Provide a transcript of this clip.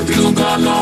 I will carry